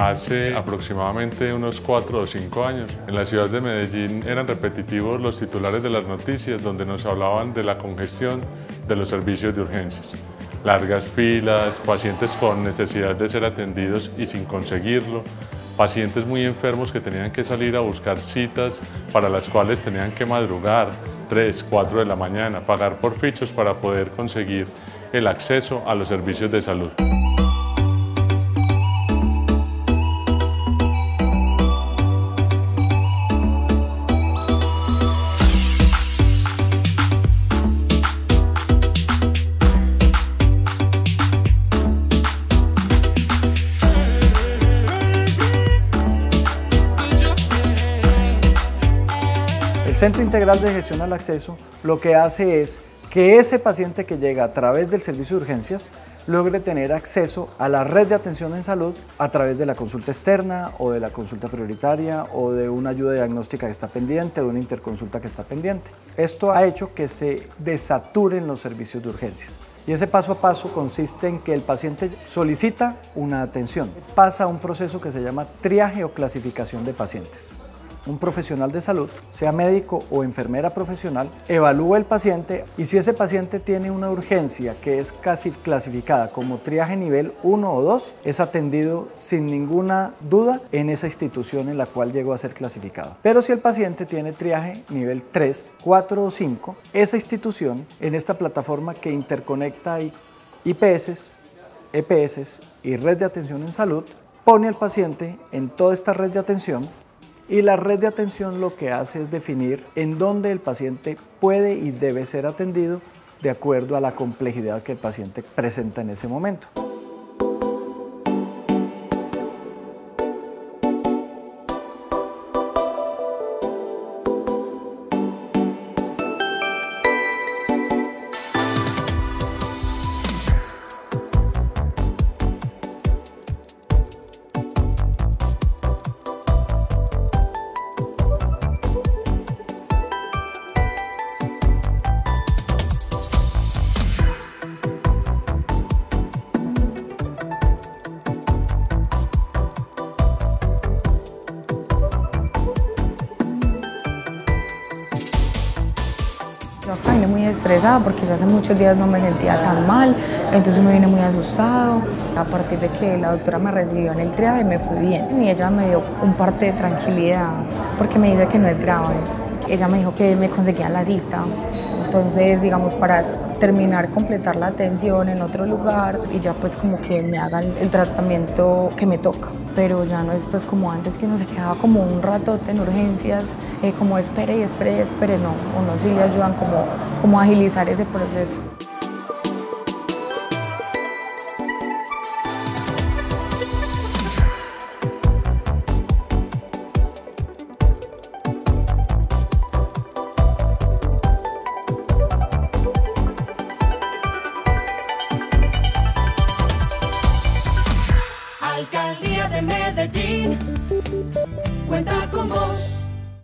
hace aproximadamente unos cuatro o cinco años. En la ciudad de Medellín eran repetitivos los titulares de las noticias donde nos hablaban de la congestión de los servicios de urgencias. Largas filas, pacientes con necesidad de ser atendidos y sin conseguirlo, pacientes muy enfermos que tenían que salir a buscar citas para las cuales tenían que madrugar 3, 4 de la mañana, pagar por fichos para poder conseguir el acceso a los servicios de salud. El Centro Integral de Gestión al Acceso lo que hace es que ese paciente que llega a través del servicio de urgencias logre tener acceso a la red de atención en salud a través de la consulta externa o de la consulta prioritaria o de una ayuda diagnóstica que está pendiente, de una interconsulta que está pendiente. Esto ha hecho que se desaturen los servicios de urgencias. Y ese paso a paso consiste en que el paciente solicita una atención, pasa a un proceso que se llama triaje o clasificación de pacientes un profesional de salud, sea médico o enfermera profesional, evalúa el paciente y si ese paciente tiene una urgencia que es casi clasificada como triaje nivel 1 o 2, es atendido sin ninguna duda en esa institución en la cual llegó a ser clasificado. Pero si el paciente tiene triaje nivel 3, 4 o 5, esa institución en esta plataforma que interconecta IPS, EPS y red de atención en salud, pone al paciente en toda esta red de atención y la red de atención lo que hace es definir en dónde el paciente puede y debe ser atendido de acuerdo a la complejidad que el paciente presenta en ese momento. Yo acá vine muy estresada porque ya hace muchos días no me sentía tan mal, entonces me vine muy asustado. A partir de que la doctora me recibió en el triaje me fui bien y ella me dio un parte de tranquilidad porque me dice que no es grave. Ella me dijo que me conseguían la cita, entonces digamos para terminar, completar la atención en otro lugar y ya pues como que me hagan el tratamiento que me toca. Pero ya no es pues como antes que uno se quedaba como un rato en urgencias, eh, como espere y espere y espere, no, uno sí le ayudan como, como agilizar ese proceso. Alcaldía de Medellín cuenta con vos.